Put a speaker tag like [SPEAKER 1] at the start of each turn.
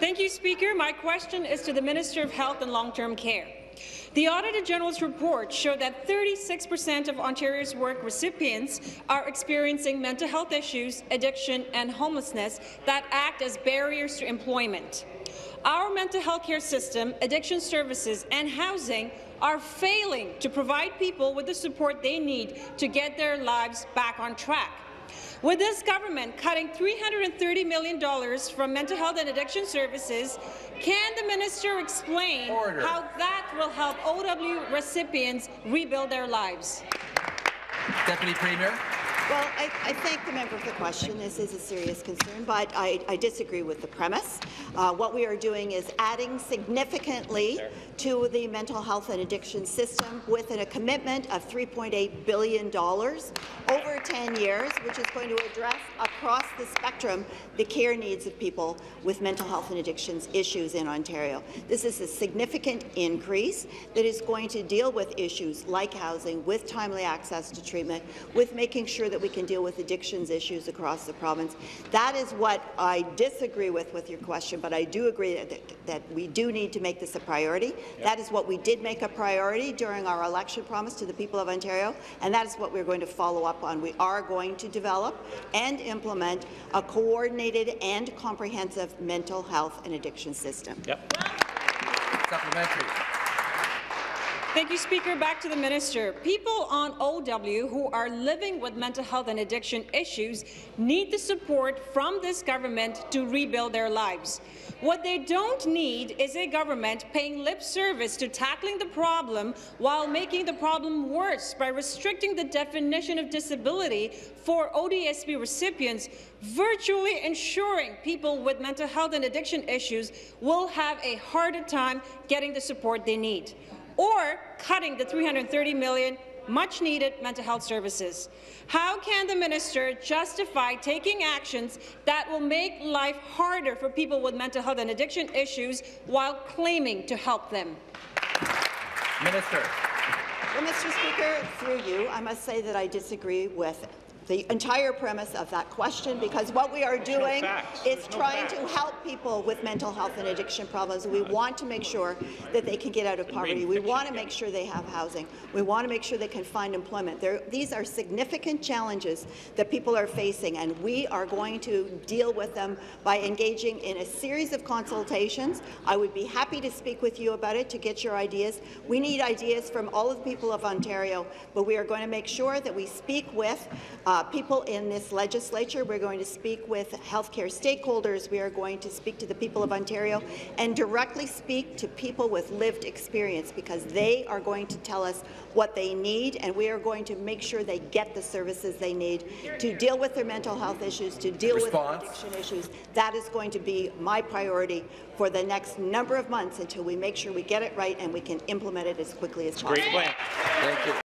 [SPEAKER 1] Thank you, Speaker. My question is to the Minister of Health and Long-Term Care. The Auditor General's report showed that 36% of Ontario Works recipients are experiencing mental health issues, addiction and homelessness that act as barriers to employment. Our mental health care system, addiction services and housing are failing to provide people with the support they need to get their lives back on track. With this government cutting $330 million from mental health and addiction services, can the minister explain Order. how that will help OW recipients rebuild their lives?
[SPEAKER 2] Deputy Premier.
[SPEAKER 3] Well, I, I, thank the member for the question. This is a serious concern, but I, I disagree with the premise. Uh, what we are doing is adding significantly to the mental health and addiction system with a commitment of $3.8 billion over 10 years, which is going to address across the spectrum the care needs of people with mental health and addictions issues in Ontario. This is a significant increase that is going to deal with issues like housing, with timely access to treatment, with making sure that we can deal with addictions issues across the province. That is what I disagree with with your question, but I do agree that, that we do need to make this a priority. Yep. That is what we did make a priority during our election promise to the people of Ontario, and that is what we're going to follow up on. We are going to develop and implement a coordinated and comprehensive mental health and addiction system.
[SPEAKER 2] Yep. Supplementary.
[SPEAKER 1] Thank you, Speaker. Back to the minister. People on OW who are living with mental health and addiction issues need the support from this government to rebuild their lives. What they don't need is a government paying lip service to tackling the problem while making the problem worse by restricting the definition of disability for ODSP recipients, virtually ensuring people with mental health and addiction issues will have a harder time getting the support they need or cutting the 330 million much-needed mental health services. How can the minister justify taking actions that will make life harder for people with mental health and addiction issues while claiming to help them?
[SPEAKER 2] Minister.
[SPEAKER 3] Well, Mr. Speaker, through you, I must say that I disagree with the entire premise of that question because what we are doing no is trying to help people with mental health and addiction problems. We want to make sure that they can get out of poverty. We want to make sure they have housing. We want to make sure they can find employment. There, these are significant challenges that people are facing, and we are going to deal with them by engaging in a series of consultations. I would be happy to speak with you about it to get your ideas. We need ideas from all of the people of Ontario, but we are going to make sure that we speak with uh, uh, people in this legislature. We're going to speak with healthcare stakeholders. We are going to speak to the people of Ontario and directly speak to people with lived experience because they are going to tell us what they need, and we are going to make sure they get the services they need to deal with their mental health issues, to deal Response. with addiction issues. That is going to be my priority for the next number of months until we make sure we get it right and we can implement it as quickly as possible.
[SPEAKER 2] Great plan. Thank you.